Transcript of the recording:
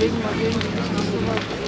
überlegen, ob irgendwie noch sowas